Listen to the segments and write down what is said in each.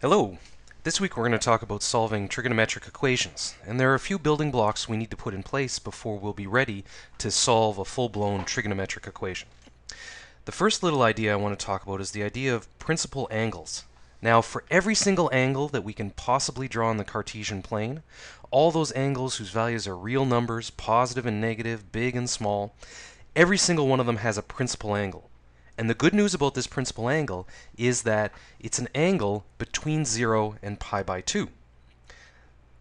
Hello! This week we're going to talk about solving trigonometric equations, and there are a few building blocks we need to put in place before we'll be ready to solve a full-blown trigonometric equation. The first little idea I want to talk about is the idea of principal angles. Now, for every single angle that we can possibly draw on the Cartesian plane, all those angles whose values are real numbers, positive and negative, big and small, every single one of them has a principal angle. And the good news about this principal angle is that it's an angle between 0 and pi by 2.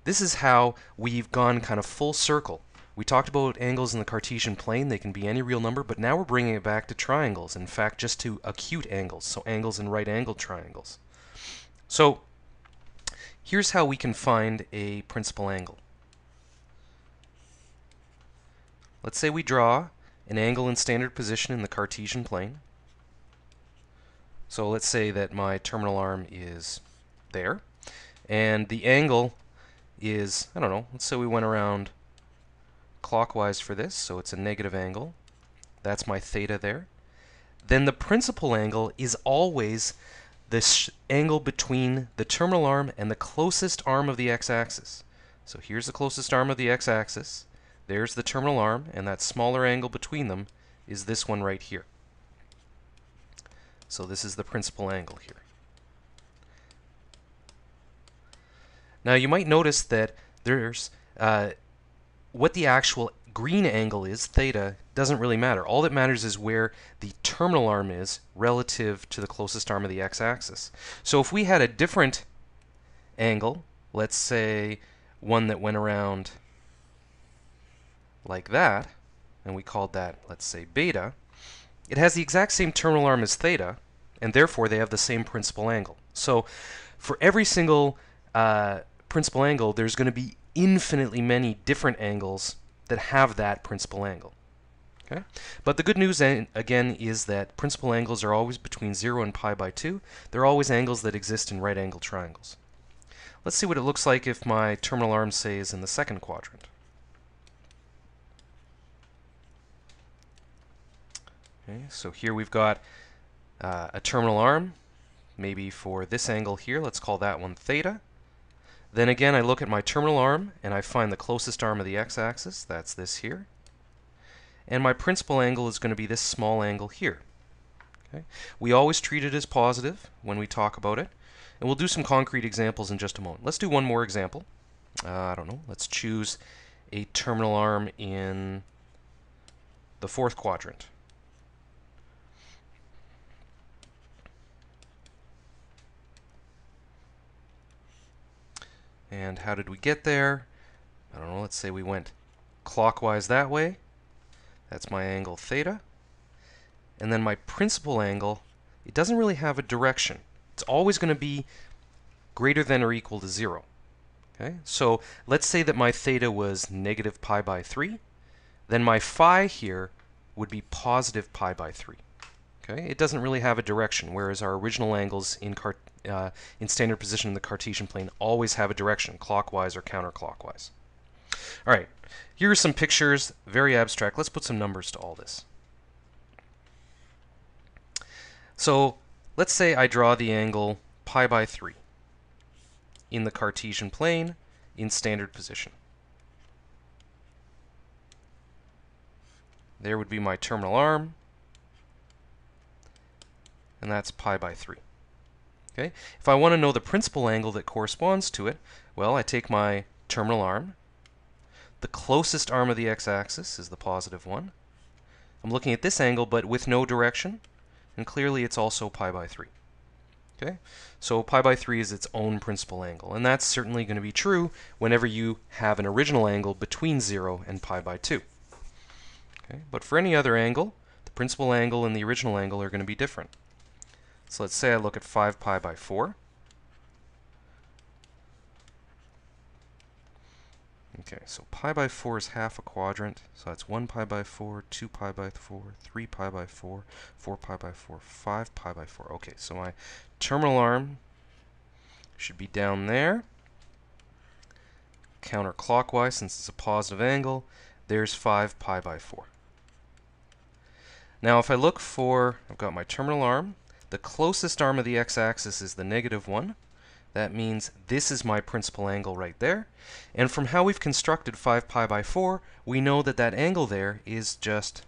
This is how we've gone kind of full circle. We talked about angles in the Cartesian plane. They can be any real number, but now we're bringing it back to triangles. In fact, just to acute angles, so angles in right-angled triangles. So here's how we can find a principal angle. Let's say we draw an angle in standard position in the Cartesian plane. So let's say that my terminal arm is there, and the angle is, I don't know, let's say we went around clockwise for this, so it's a negative angle. That's my theta there. Then the principal angle is always the angle between the terminal arm and the closest arm of the x-axis. So here's the closest arm of the x-axis. There's the terminal arm, and that smaller angle between them is this one right here. So this is the principal angle here. Now you might notice that there's uh, what the actual green angle is, theta, doesn't really matter. All that matters is where the terminal arm is relative to the closest arm of the x-axis. So if we had a different angle, let's say one that went around like that, and we called that, let's say, beta, it has the exact same terminal arm as theta, and therefore they have the same principal angle. So for every single uh, principal angle, there's going to be infinitely many different angles that have that principal angle. Okay? But the good news, again, is that principal angles are always between 0 and pi by 2. They're always angles that exist in right angle triangles. Let's see what it looks like if my terminal arm, say, is in the second quadrant. Okay, so here we've got uh, a terminal arm, maybe for this angle here, let's call that one theta. Then again, I look at my terminal arm and I find the closest arm of the x-axis, that's this here. And my principal angle is going to be this small angle here. Okay? We always treat it as positive when we talk about it. And we'll do some concrete examples in just a moment. Let's do one more example. Uh, I don't know, let's choose a terminal arm in the fourth quadrant. And how did we get there? I don't know, let's say we went clockwise that way. That's my angle theta. And then my principal angle, it doesn't really have a direction. It's always going to be greater than or equal to 0. Okay, so let's say that my theta was negative pi by 3. Then my phi here would be positive pi by 3. Okay, it doesn't really have a direction, whereas our original angles in, uh, in standard position in the Cartesian plane always have a direction, clockwise or counterclockwise. All right, here are some pictures, very abstract. Let's put some numbers to all this. So let's say I draw the angle pi by 3 in the Cartesian plane in standard position. There would be my terminal arm, and that's pi by 3. Okay. If I want to know the principal angle that corresponds to it, well, I take my terminal arm. The closest arm of the x-axis is the positive one. I'm looking at this angle, but with no direction, and clearly it's also pi by 3. Okay, so pi by 3 is its own principal angle, and that's certainly going to be true whenever you have an original angle between 0 and pi by 2. Okay, but for any other angle, the principal angle and the original angle are going to be different. So let's say I look at 5 pi by 4. Okay, so pi by 4 is half a quadrant, so that's 1 pi by 4, 2 pi by 4, 3 pi by 4, 4 pi by 4, 5 pi by 4. Okay, so my terminal arm should be down there. Counterclockwise, since it's a positive angle, there's 5 pi by 4. Now if I look for, I've got my terminal arm, the closest arm of the x-axis is the negative 1. that means this is my principal angle right there. And from how we've constructed 5 pi by 4, we know that that angle there is just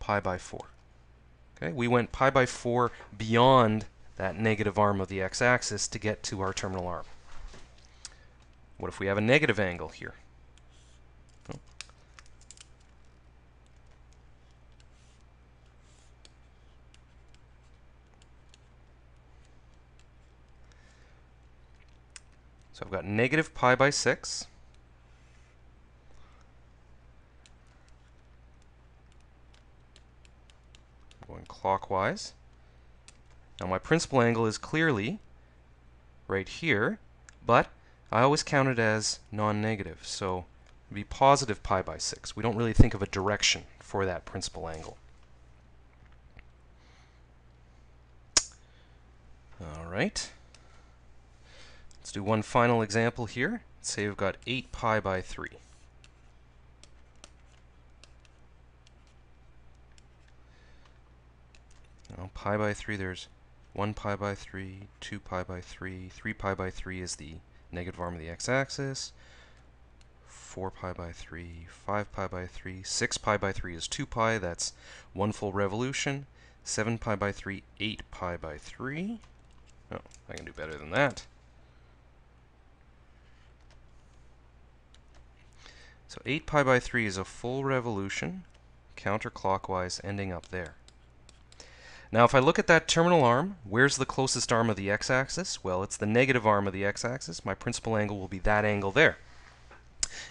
pi by 4. Okay, we went pi by 4 beyond that negative arm of the x-axis to get to our terminal arm. What if we have a negative angle here? So I've got negative pi by 6. going clockwise. Now my principal angle is clearly right here, but I always count it as non-negative, so it would be positive pi by 6. We don't really think of a direction for that principal angle. All right. Let's do one final example here. Let's say we've got 8 pi by 3. Now pi by 3, there's 1 pi by 3, 2 pi by 3, 3 pi by 3 is the negative arm of the x-axis, 4 pi by 3, 5 pi by 3, 6 pi by 3 is 2 pi, that's one full revolution, 7 pi by 3, 8 pi by 3. Oh, I can do better than that. So 8 pi by 3 is a full revolution, counterclockwise, ending up there. Now if I look at that terminal arm, where's the closest arm of the x-axis? Well, it's the negative arm of the x-axis. My principal angle will be that angle there.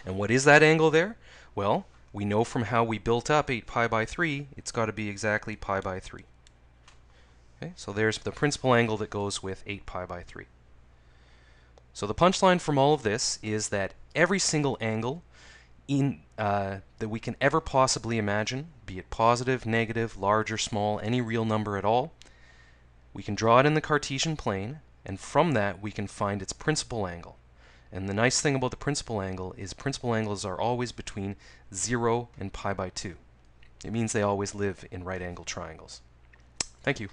And what is that angle there? Well, we know from how we built up 8 pi by 3, it's got to be exactly pi by 3. Okay, so there's the principal angle that goes with 8 pi by 3. So the punchline from all of this is that every single angle in, uh, that we can ever possibly imagine, be it positive, negative, large or small, any real number at all. We can draw it in the Cartesian plane, and from that we can find its principal angle. And the nice thing about the principal angle is principal angles are always between 0 and pi by 2. It means they always live in right angle triangles. Thank you.